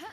Huh?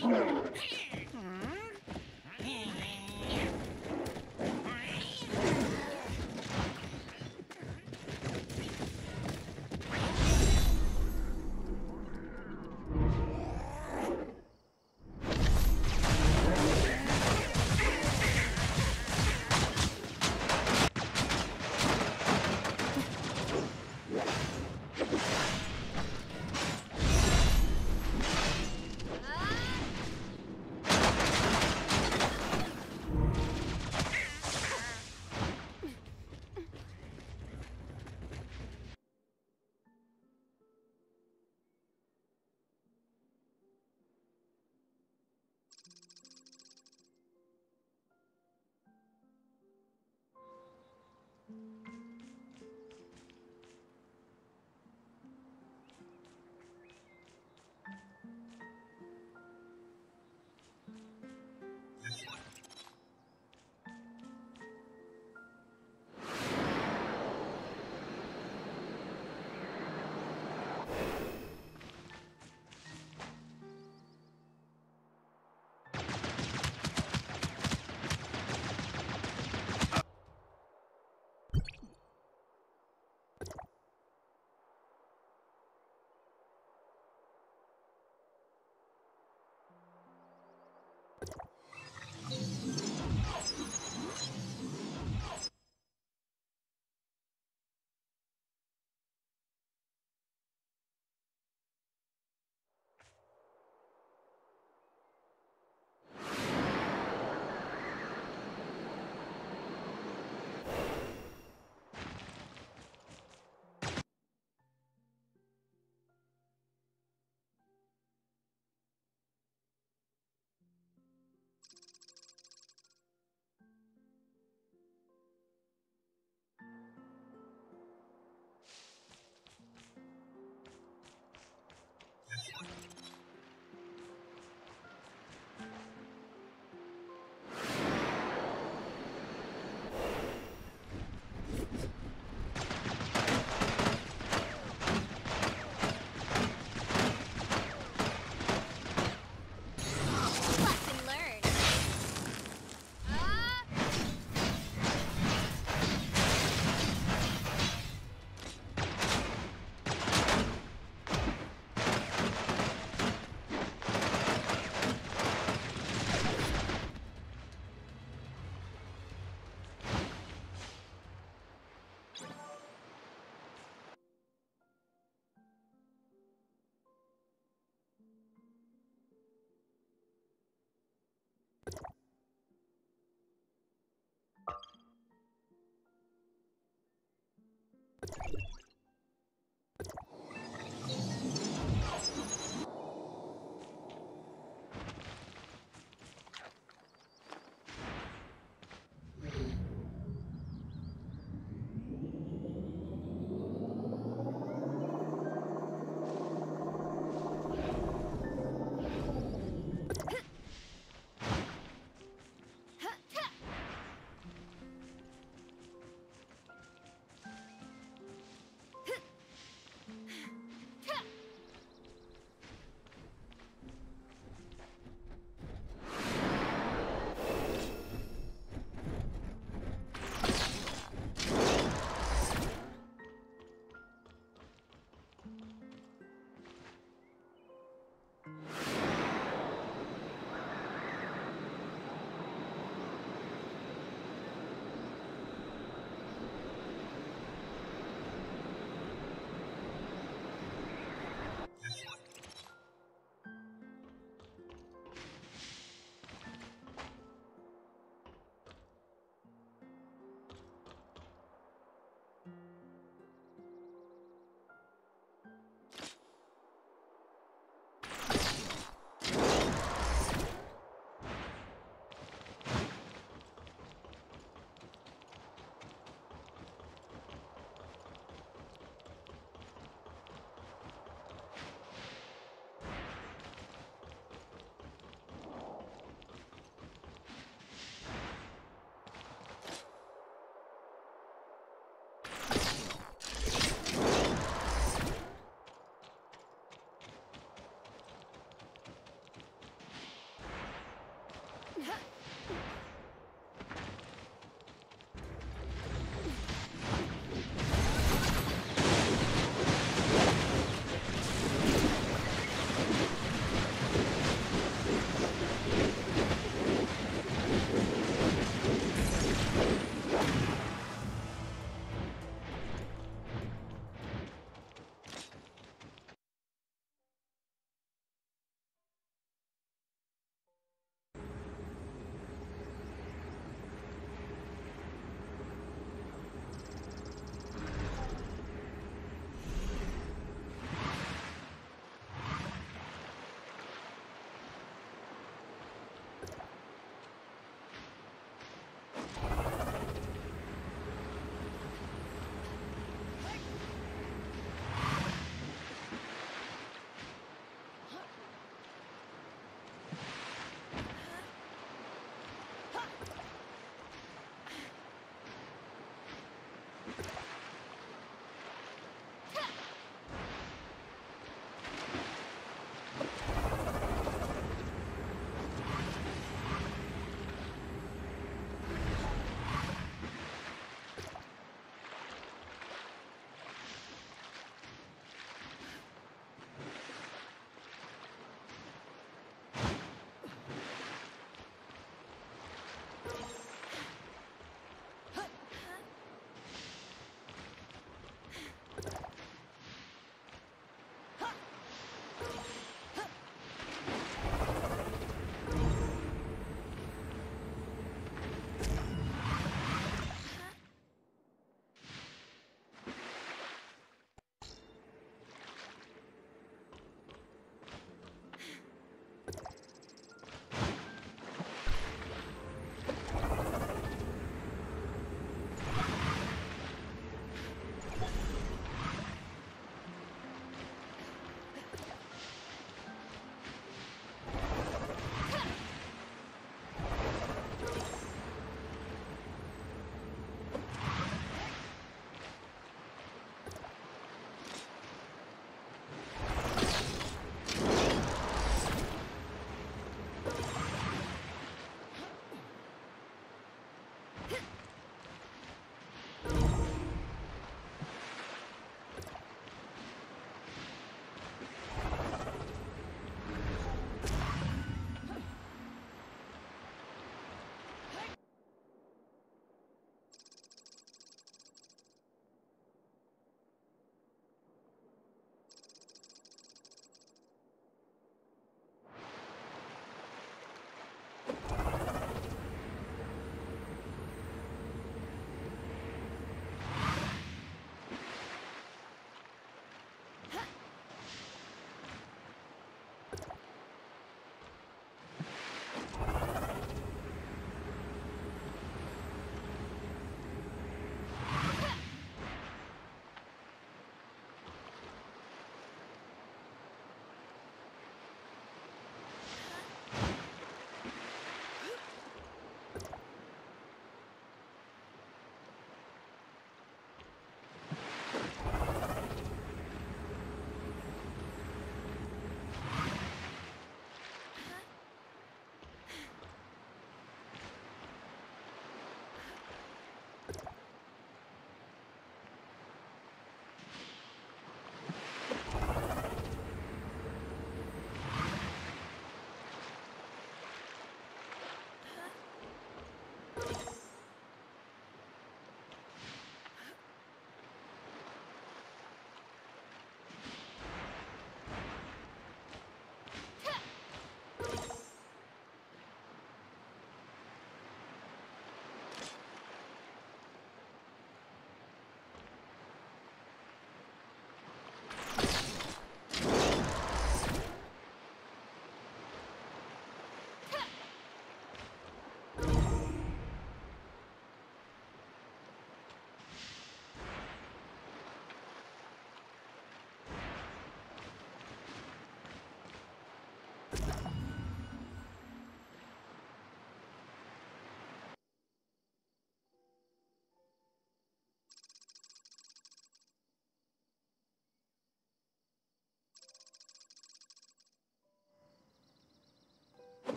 Hmm?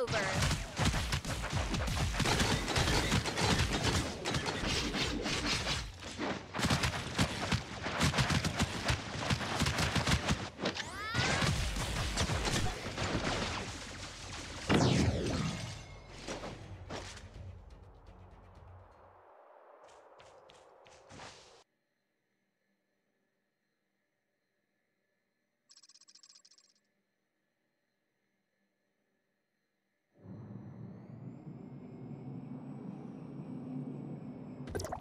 over. Don't blink.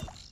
you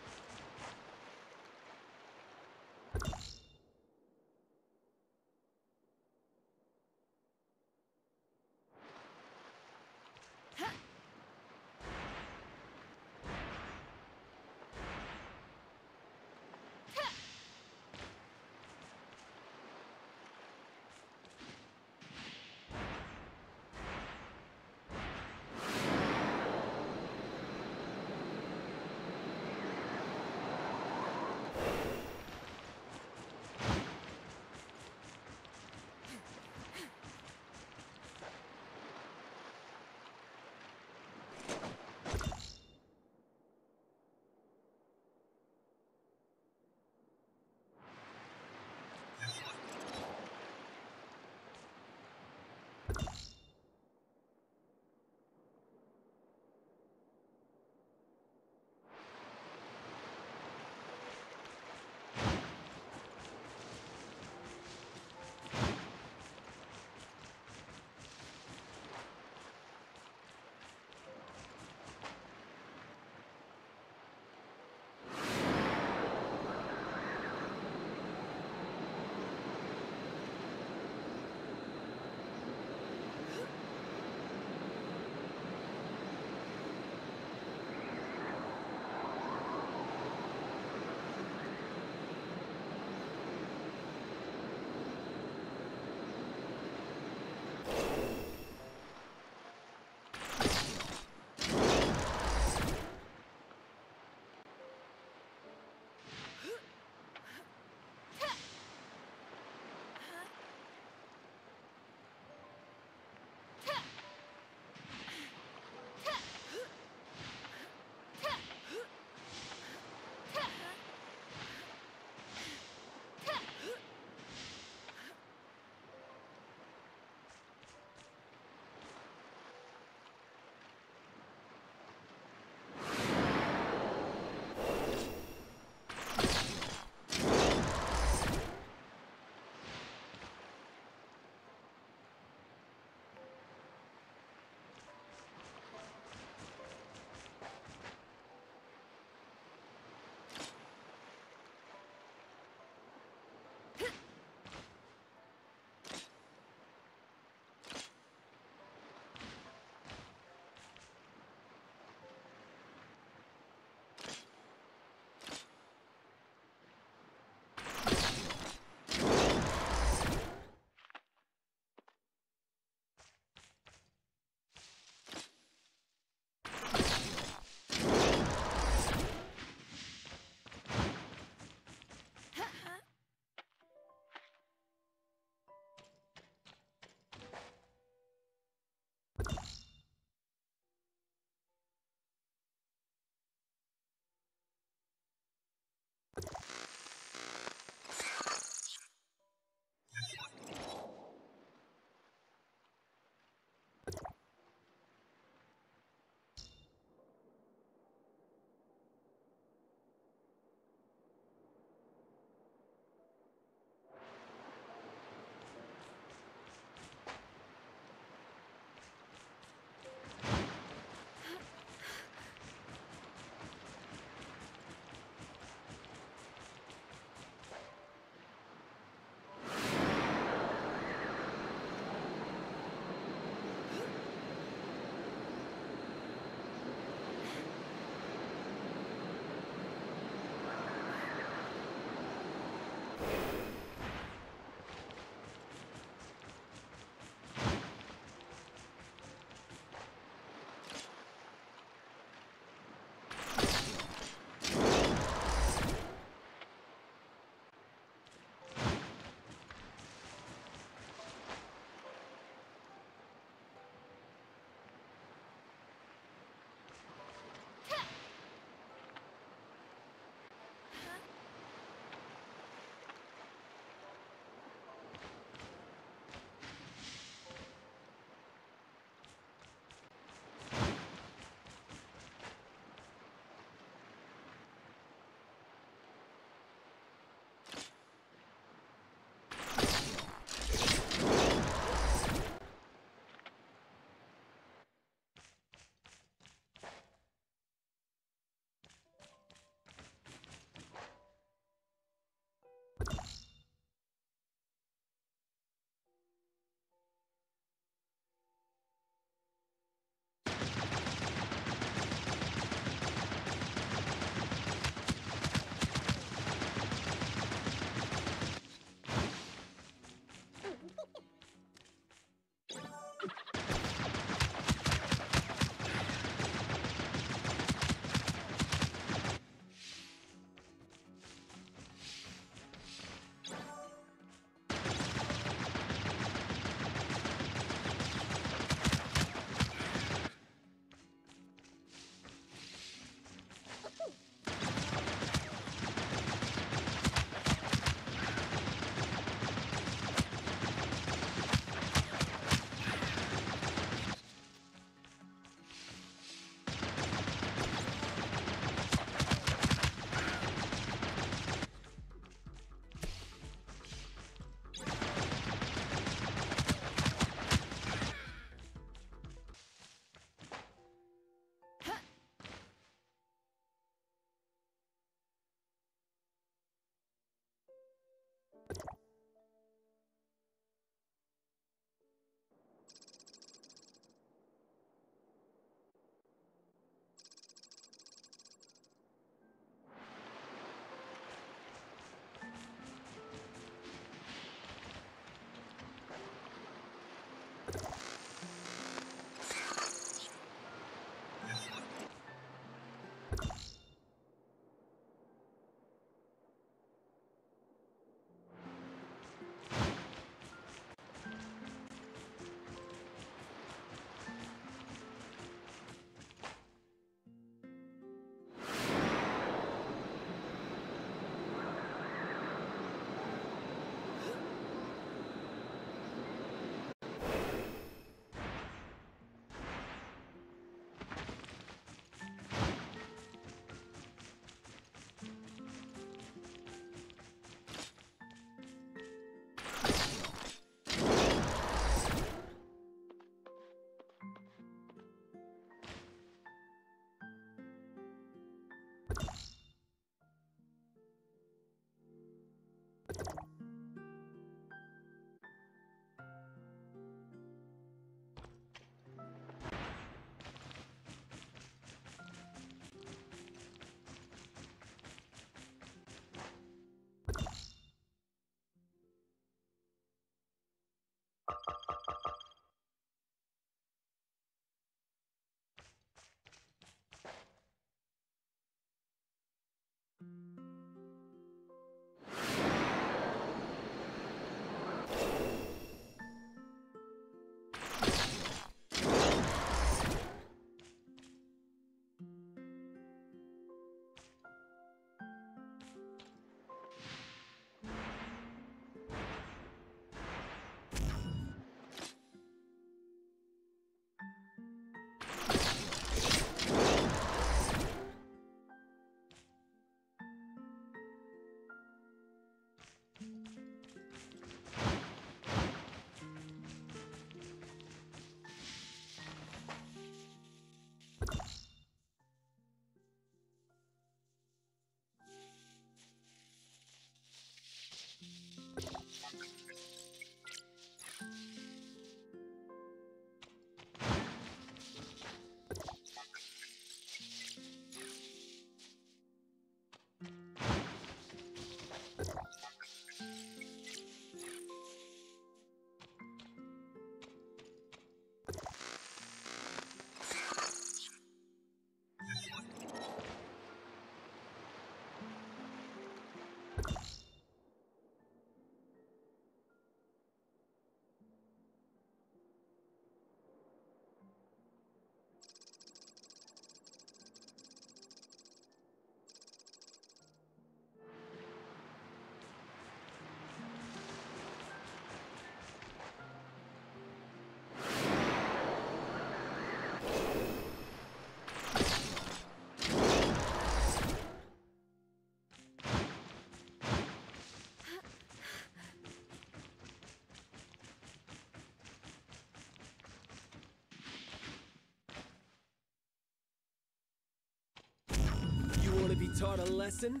taught a lesson?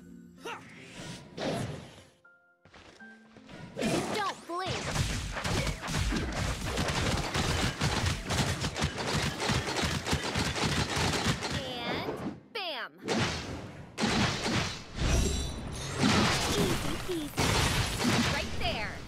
Don't blink. And bam. Easy peasy. Right there.